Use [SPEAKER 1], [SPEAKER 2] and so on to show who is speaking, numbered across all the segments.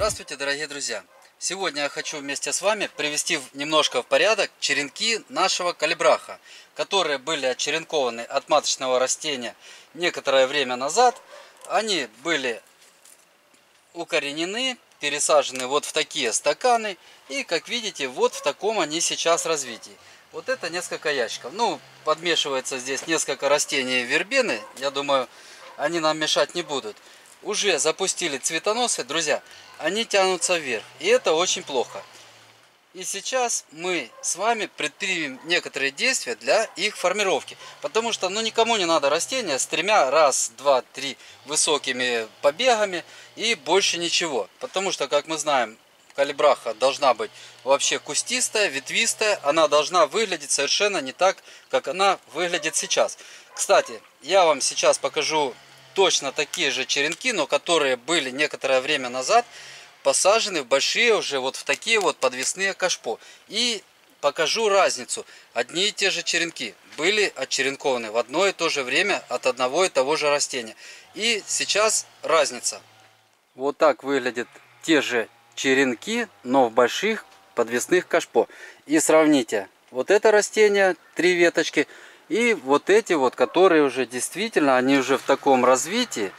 [SPEAKER 1] Здравствуйте, дорогие друзья! Сегодня я хочу вместе с вами привести немножко в порядок черенки нашего калибраха, которые были отчеренкованы от маточного растения некоторое время назад. Они были укоренены, пересажены вот в такие стаканы. И, как видите, вот в таком они сейчас развитии. Вот это несколько ящиков. Ну, подмешивается здесь несколько растений вербены. Я думаю, они нам мешать не будут. Уже запустили цветоносы, друзья. Они тянутся вверх. И это очень плохо. И сейчас мы с вами предпримем некоторые действия для их формировки. Потому что ну, никому не надо растения с тремя, раз, два, три высокими побегами и больше ничего. Потому что, как мы знаем, калибраха должна быть вообще кустистая, ветвистая. Она должна выглядеть совершенно не так, как она выглядит сейчас. Кстати, я вам сейчас покажу точно такие же черенки, но которые были некоторое время назад посажены в большие уже вот в такие вот подвесные кашпо. И покажу разницу. Одни и те же черенки были отчеренкованы в одно и то же время от одного и того же растения. И сейчас разница. Вот так выглядят те же черенки, но в больших подвесных кашпо. И сравните вот это растение, три веточки, и вот эти вот, которые уже действительно, они уже в таком развитии,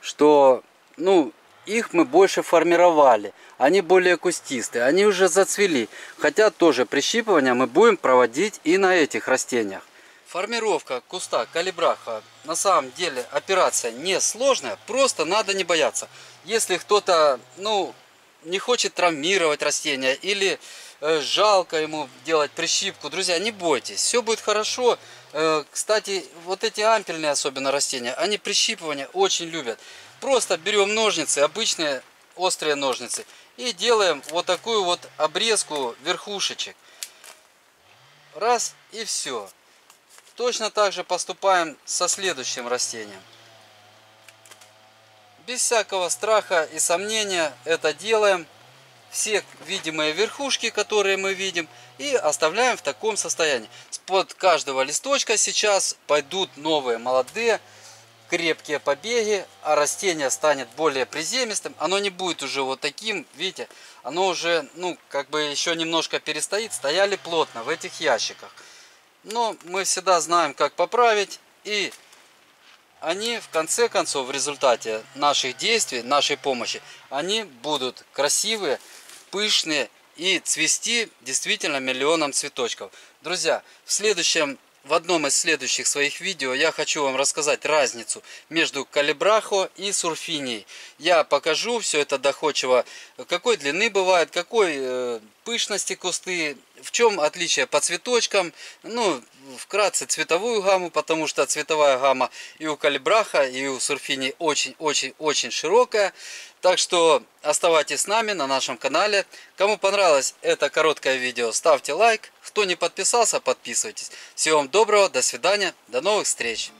[SPEAKER 1] что, ну, их мы больше формировали. Они более кустистые, они уже зацвели. Хотя тоже прищипывание мы будем проводить и на этих растениях. Формировка куста калибраха на самом деле операция не сложная, просто надо не бояться. Если кто-то, ну, не хочет травмировать растения или э, жалко ему делать прищипку, друзья, не бойтесь, все будет хорошо. Э, кстати, вот эти ампельные особенно растения, они прищипывание очень любят. Просто берем ножницы, обычные острые ножницы, и делаем вот такую вот обрезку верхушечек. Раз и все. Точно так же поступаем со следующим растением. Без всякого страха и сомнения это делаем. Все видимые верхушки, которые мы видим, и оставляем в таком состоянии. Под каждого листочка сейчас пойдут новые молодые крепкие побеги, а растение станет более приземистым. Оно не будет уже вот таким, видите, оно уже, ну, как бы еще немножко перестоит. Стояли плотно в этих ящиках. Но мы всегда знаем, как поправить. И они в конце концов, в результате наших действий, нашей помощи, они будут красивые, пышные и цвести действительно миллионом цветочков. Друзья, в следующем в одном из следующих своих видео я хочу вам рассказать разницу между калибрахо и сурфинией. Я покажу все это доходчиво, какой длины бывает, какой э, пышности кусты, в чем отличие по цветочкам, ну, вкратце цветовую гамму, потому что цветовая гамма и у калибраха, и у сурфини очень-очень-очень широкая. Так что оставайтесь с нами на нашем канале. Кому понравилось это короткое видео, ставьте лайк. Кто не подписался, подписывайтесь. Всего вам доброго, до свидания, до новых встреч.